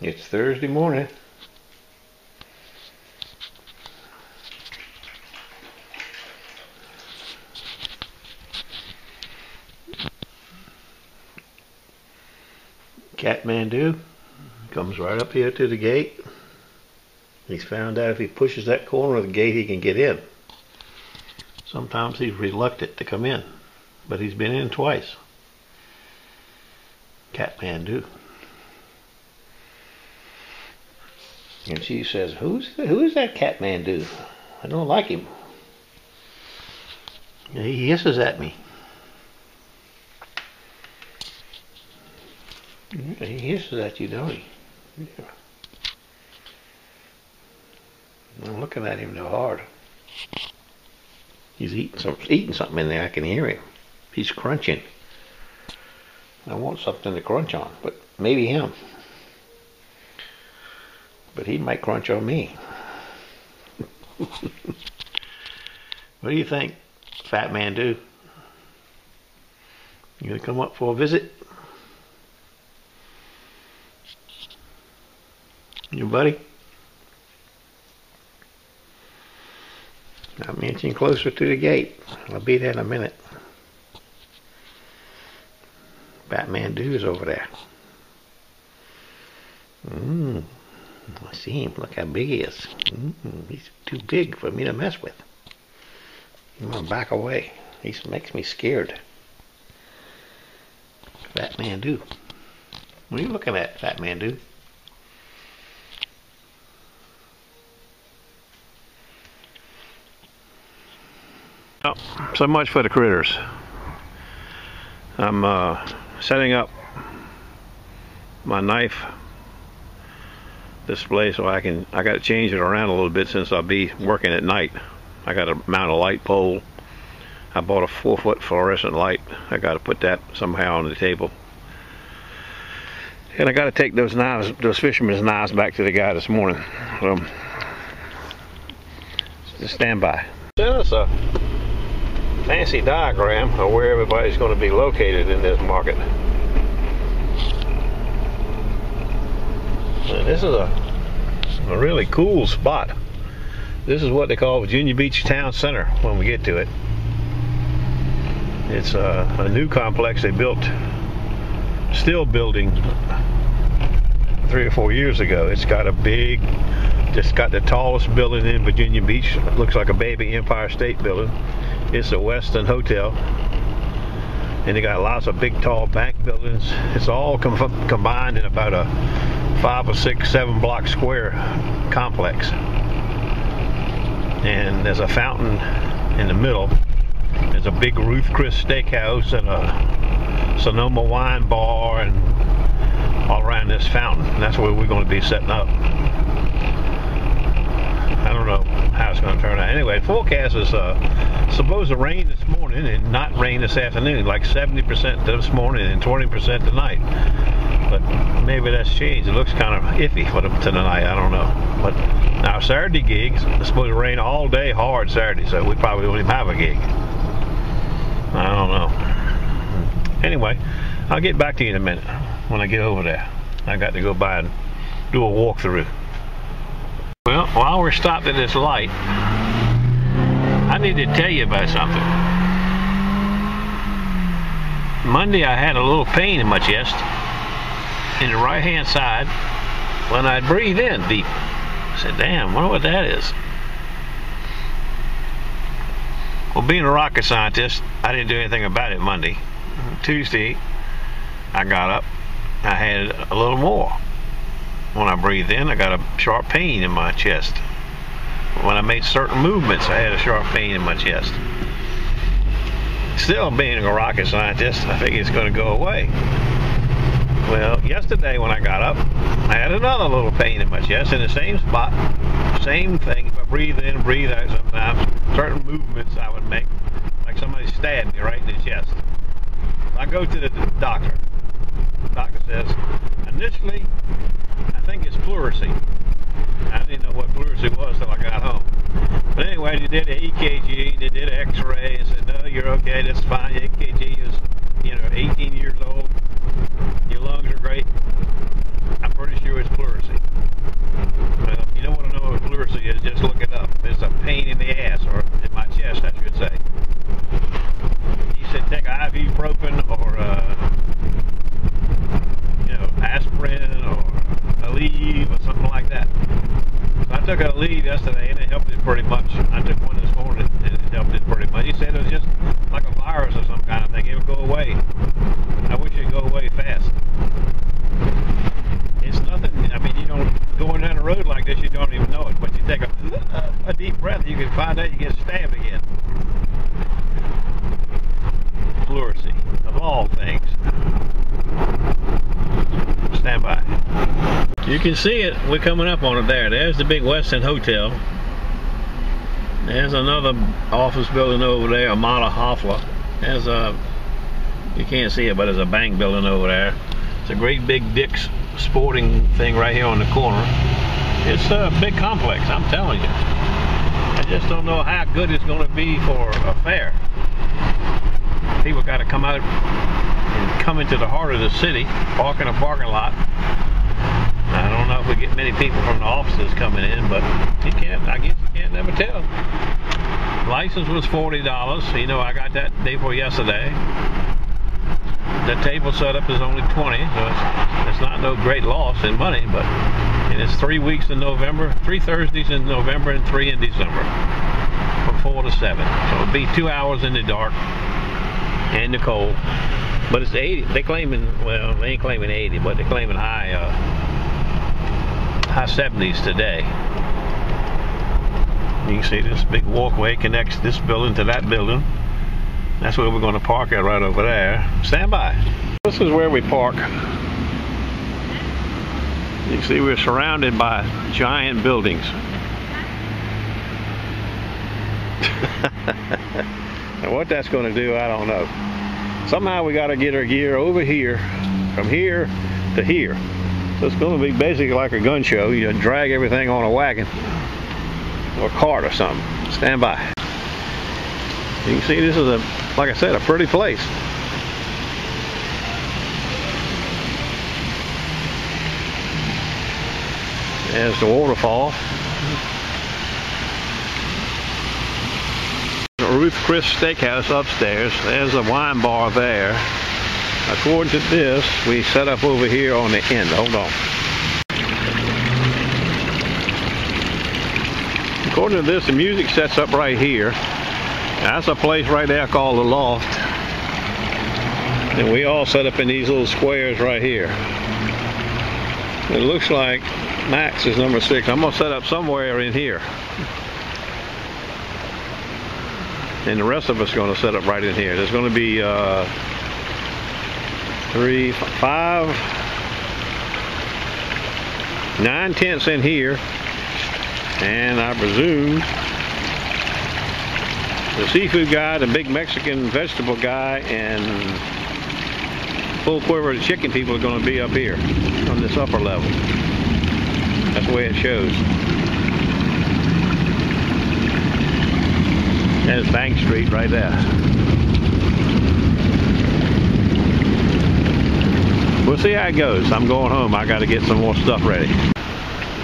It's Thursday morning. Kathmandu comes right up here to the gate. He's found out if he pushes that corner of the gate, he can get in. Sometimes he's reluctant to come in, but he's been in twice. Kathmandu. And she says, "Who's who is that Kathmandu? I don't like him. He hisses at me. He hisses at you, don't he? Yeah. I'm looking at him too hard. He's eating some, eating something in there. I can hear him. He's crunching. I want something to crunch on, but maybe him. But he might crunch on me. what do you think, fat man do? You gonna come up for a visit? You buddy? I'm inching closer to the gate. I'll be there in a minute. Kathmandu is over there. Mmm. I see him. Look how big he is. Mm, he's too big for me to mess with. I'm gonna back away. He makes me scared. Fat man do. What are you looking at, Kathmandu? Oh, so much for the critters. I'm uh, setting up my knife display so I can I got to change it around a little bit since I'll be working at night. I got to mount a light pole. I bought a four foot fluorescent light. I got to put that somehow on the table. And I got to take those knives those fisherman's knives back to the guy this morning. So just stand by. Send us a fancy diagram of where everybody's going to be located in this market this is a, a really cool spot. This is what they call Virginia Beach Town Center when we get to it. It's a, a new complex they built, still building three or four years ago. It's got a big, it's got the tallest building in Virginia Beach. It looks like a baby Empire State Building. It's a Westin Hotel. And they got lots of big, tall bank buildings. It's all com combined in about a five or six, seven block square complex. And there's a fountain in the middle. There's a big Ruth Chris steakhouse and a Sonoma wine bar and all around this fountain. And that's where we're going to be setting up. I don't know how it's going to turn out. Anyway, forecast is uh, supposed to rain this morning and not rain this afternoon, like 70% this morning and 20% tonight but maybe that's changed. It looks kind of iffy for them tonight. I don't know. But now Saturday gigs, it's supposed to rain all day hard Saturday, so we probably won't even have a gig. I don't know. Anyway, I'll get back to you in a minute when I get over there. I got to go by and do a walkthrough. Well, while we're stopped at this light, I need to tell you about something. Monday I had a little pain in my chest in the right hand side when I breathe in deep. I said, damn, I wonder what that is. Well, being a rocket scientist, I didn't do anything about it Monday. Mm-hmm. Tuesday, I got up, I had a little more. When I breathed in, I got a sharp pain in my chest. When I made certain movements, I had a sharp pain in my chest. Still, being a rocket scientist, I think it's going to go away. Well, yesterday when I got up, I had another little pain in my chest in the same spot. Same thing, if I breathe in, breathe out sometimes, certain movements I would make, like somebody stabbed me right in the chest. I go to the doctor. The doctor says, initially, I think it's pleurisy. I didn't know what pleurisy was until I got home. But anyway, they did an EKG, they did an X-ray, and said, no, you're okay, that's fine. EKG is, you know, 18 years old. Your lungs are great. I'm pretty sure it's pleurisy. Well, if uh, you don't want to know what pleurisy is, just look it up. It's a pain in the ass or in my chest, I should We're coming up on it there. There's the big Westin Hotel. There's another office building over there, Armada Hoffler. There's a, you can't see it, but there's a bank building over there. It's a great big Dick's sporting thing right here on the corner. It's a big complex, I'm telling you. I just don't know how good it's going to be for a fair. People got to come out and come into the heart of the city, park in a parking lot. Don't know if we get many people from the offices coming in, but you can't, I guess you can't never tell. License was $40. You know, I got that day before yesterday. The table setup is only 20, so it's, it's not no great loss in money, but and it's three weeks in November, three Thursdays in November, and three in December, from four to seven. So it'll be two hours in the dark and the cold. But it's 80. They claiming, well, they ain't claiming 80, but they're claiming high, uh, high 70s today. You can see this big walkway connects this building to that building. That's where we're going to park at right over there. Stand by. This is where we park. You see we're surrounded by giant buildings. and what that's going to do, I don't know. Somehow we got to get our gear over here, from here to here. So it's going to be basically like a gun show. You drag everything on a wagon or cart or something. Stand by. You can see this is a, like I said, a pretty place. There's the waterfall. Ruth Chris Steakhouse upstairs. There's a wine bar there. According to this, we set up over here on the end. Hold on. According to this, the music sets up right here. That's a place right there called the Loft. And we all set up in these little squares right here. It looks like Max is number six. I'm going to set up somewhere in here. And the rest of us are going to set up right in here. There's going to be uh, three, five, nine tenths in here. And I presume the seafood guy, the big Mexican vegetable guy, and full quiver of chicken people are going to be up here on this upper level. That's the way it shows. There's Bank Street right there. We'll see how it goes. I'm going home. I got to get some more stuff ready.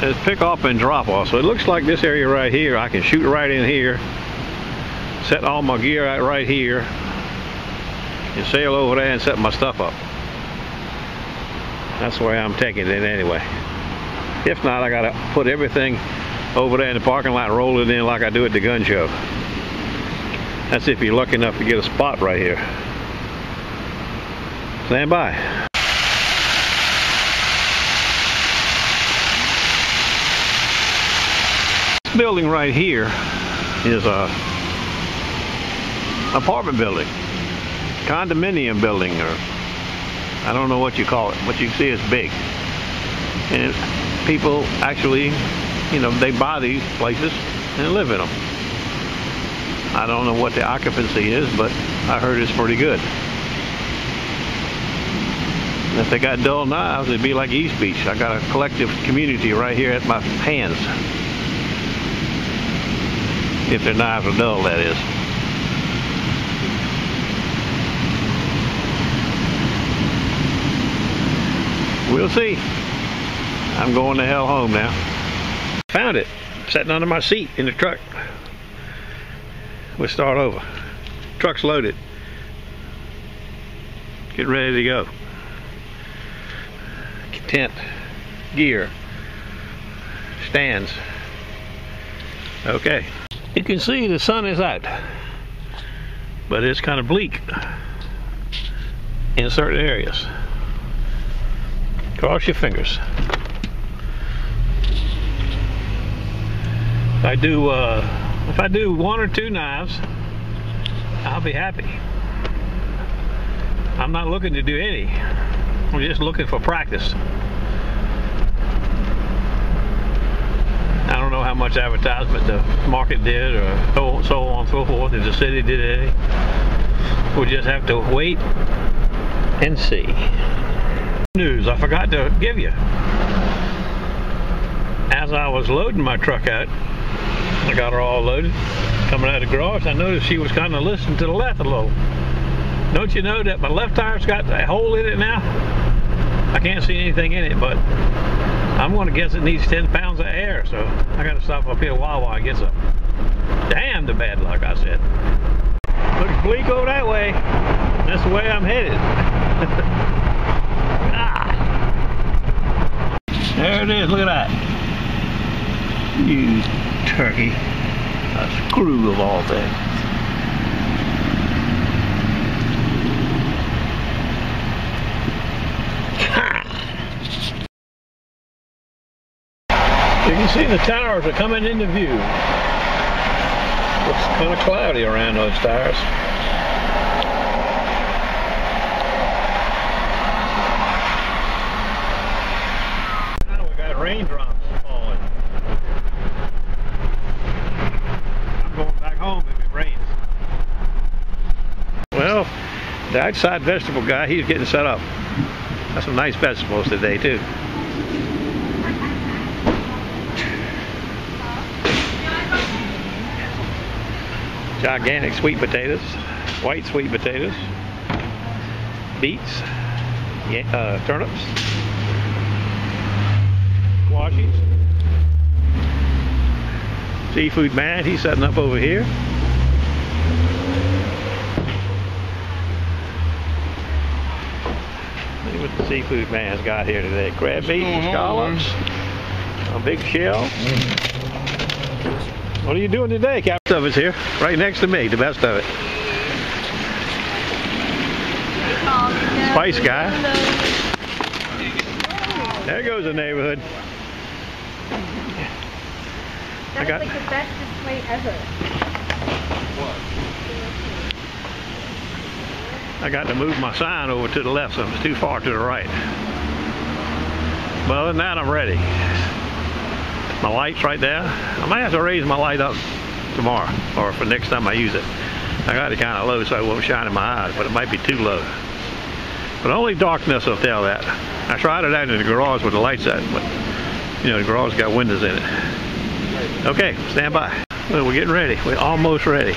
There's pick off and drop off. So it looks like this area right here, I can shoot right in here, set all my gear out right here, and sail over there and set my stuff up. That's the way I'm taking it anyway. If not, I gotta put everything over there in the parking lot and roll it in like I do at the gun show. That's if you're lucky enough to get a spot right here. Stand by. This building right here is a apartment building, condominium building, or I don't know what you call it, but you see it's big. And people actually, you know, they buy these places and live in them. I don't know what the occupancy is, but I heard it's pretty good. And if they got dull knives, it'd be like East Beach. I got a collective community right here at my hands. If their knives are dull, that is. We'll see. I'm going to hell home now. Found it. Sitting under my seat in the truck. We'll start over. Truck's loaded. Get ready to go. Tent, gear, stands. Okay. You can see the sun is out, but it's kind of bleak in certain areas. Cross your fingers. If I do, uh, if I do one or two knives, I'll be happy. I'm not looking to do any. I'm just looking for practice. I don't know how much advertisement the market did or so, so on and so forth, if the city did any. We'll just have to wait and see. News I forgot to give you. As I was loading my truck out, I got her all loaded, coming out of the garage, I noticed she was kind of listening to the left a little. Don't you know that my left tire's got a hole in it now? I can't see anything in it, but I'm going to guess it needs 10 pounds of air, so I got to stop up here a while while I get some. Damn the bad luck, I said. Looks bleak over that way. That's the way I'm headed. ah. There it is, look at that. You turkey. A screw of all things. You can see the towers are coming into view. Looks kind of cloudy around those towers. Now we got raindrops falling. I'm going back home if it rains. Well, the outside vegetable guy, he's getting set up. Got some nice vegetables today too. Gigantic sweet potatoes, white sweet potatoes, beets, uh, turnips, squashes, seafood man, he's setting up over here. See what the seafood man's got here today. Crab meat, scallops, a big shell. What are you doing today, Captain? of us here, right next to me, the best of it. Spice guy. There goes the neighborhood. That I got like the best display ever. I got to move my sign over to the left, so it's too far to the right. But other than that, I'm ready. My light's right there. I might have to raise my light up tomorrow or for next time I use it. I got it kind of low so it won't shine in my eyes, but it might be too low. But only darkness will tell that. I tried it out in the garage with the lights out, but you know, the garage got windows in it. Okay, stand by. Well, we're getting ready. We're almost ready.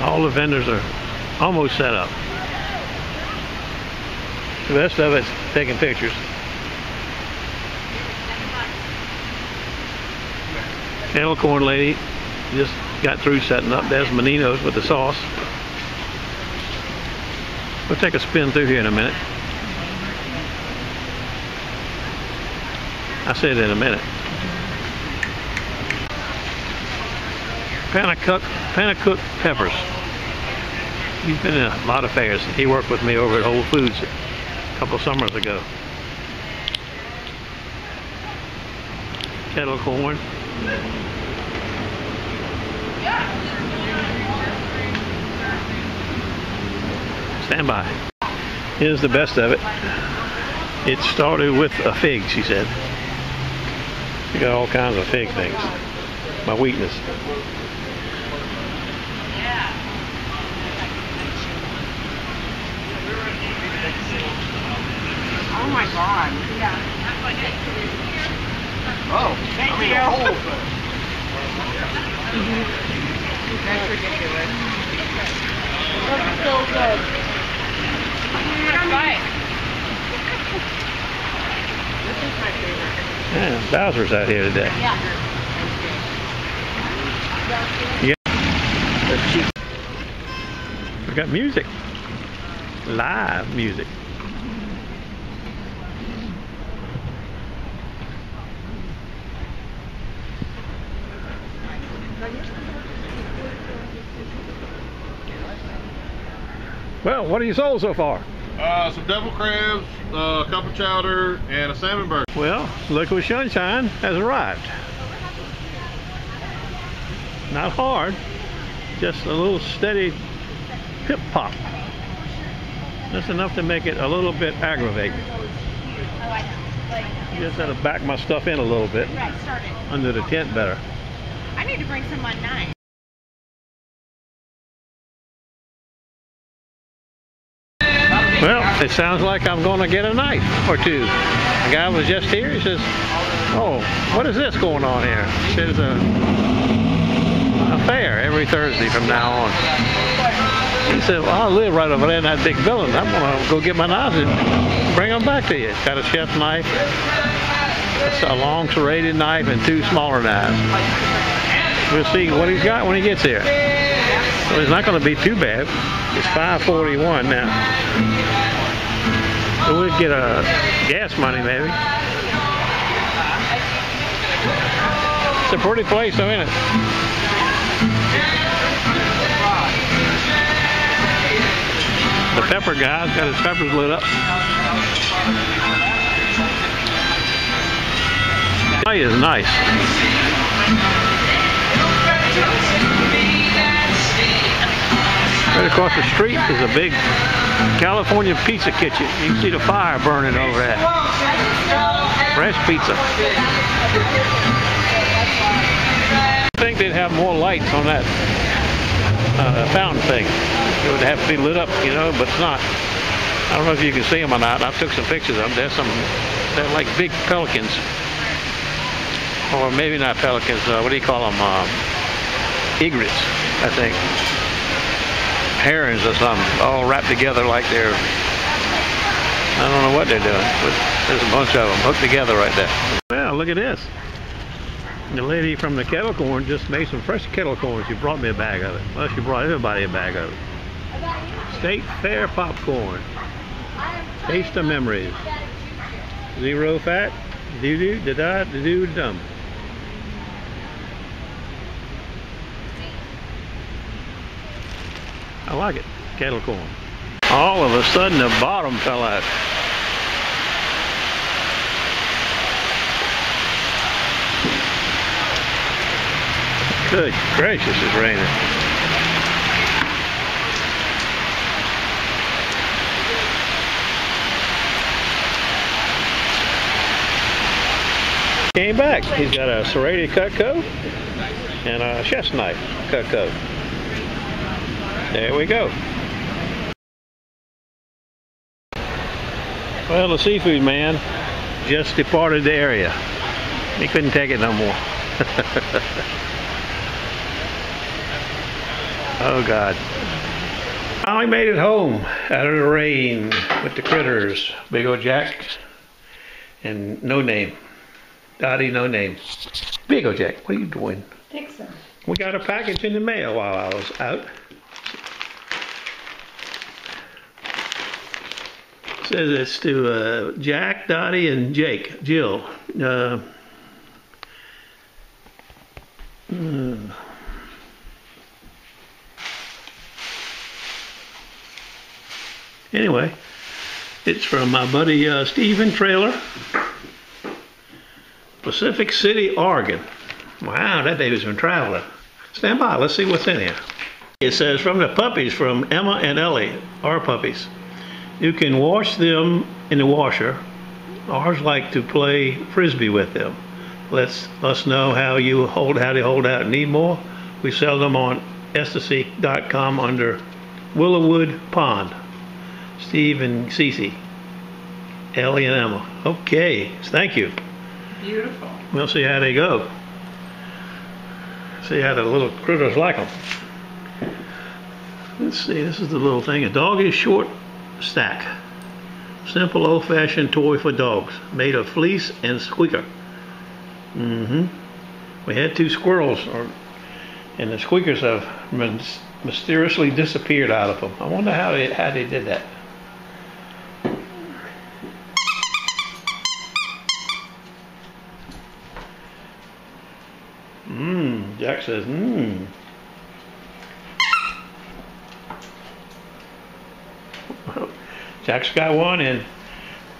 All the vendors are almost set up. The rest of it's taking pictures. Kettle corn lady just got through setting up. There's Menino's with the sauce. We'll take a spin through here in a minute. I said in a minute. Cook, Cook Peppers. He's been in a lot of fairs. He worked with me over at Whole Foods a couple summers ago. Kettle corn. Stand by. Here's the best of it. It started with a fig, she said. You got all kinds of fig things. My weakness. Oh my god. Yeah. Oh, thank I mean, you. Whole thing. That's ridiculous. Looks so good. This is my favorite. Yeah, Bowser's out here today. Yeah. Yeah. We got music. Live music. Well, what have you sold so far? Uh, some devil crabs, uh, a of chowder, and a salmon burger. Well, liquid sunshine has arrived. Not hard, just a little steady pip pop. Just enough to make it a little bit aggravating. like. Just had to back my stuff in a little bit Right, start it. under the tent better. I need to bring some on nine. It sounds like I'm going to get a knife or two. The guy was just here. He says, "Oh, what is this going on here?" He says, "A, a fair every Thursday from now on." He said, well, "I live right over there in that big building. I'm going to go get my knives and bring them back to you." Got a chef knife, a long serrated knife, and two smaller knives. We'll see what he's got when he gets here. It's not going to be too bad. It's 541 now. So we'd get a gas money maybe. It's a pretty place though, isn't it? The pepper guy's got his peppers lit up. Light is nice. Right across the street is a big California pizza kitchen. You can see the fire burning over there. Fresh pizza. I think they'd have more lights on that uh, fountain thing. It would have to be lit up, you know, but it's not. I don't know if you can see them or not. I took some pictures of them. There's some, they're like big pelicans. Or maybe not pelicans, uh, what do you call them? Uh, egrets, I think herons or something, all wrapped together like they're, I don't know what they're doing, but there's a bunch of them hooked together right there. Well, look at this. The lady from the kettle corn just made some fresh kettle corn. She brought me a bag of it. Well, she brought everybody a bag of it. State Fair popcorn. Taste of memories. Zero fat. Doo doo da da da doo dum. I like it. Kettle corn. All of a sudden the bottom fell out. Good gracious, it's raining. Came back. He's got a serrated Cutco and a chef's knife Cutco. There we go. Well, the seafood man just departed the area. He couldn't take it no more. oh, God. Finally made it home out of the rain with the critters. Big old Jack and no name. Dottie, no name. Big old Jack, what are you doing? Dixon. We got a package in the mail while I was out. Says it's to uh, Jack, Dottie, and Jake, Jill. Uh, mm. Anyway, it's from my buddy uh, Steven Trailer, Pacific City, Oregon. Wow, that baby's been traveling. Stand by, let's see what's in here. It says from the puppies from Emma and Ellie, our puppies. You can wash them in the washer. Ours like to play frisbee with them. Let's us know how you hold how they hold out. Need more? We sell them on Etsy.com under Willowwood Pond. Steve and Cece. Ellie and Emma. Okay, thank you. Beautiful. We'll see how they go. See how the little critters like them. Let's see, this is the little thing. A dog is short stack. Simple old-fashioned toy for dogs. Made of fleece and squeaker. Mm-hmm. We had two squirrels, or, and the squeakers have mys- mysteriously disappeared out of them. I wonder how they, how they did that. Mmm, Jack says, mmm. Jack's got one, and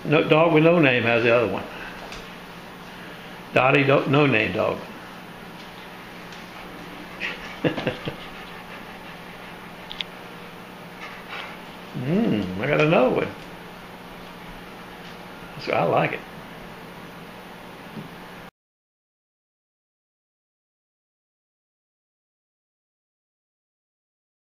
no dog with no name has the other one. Dottie, no name dog.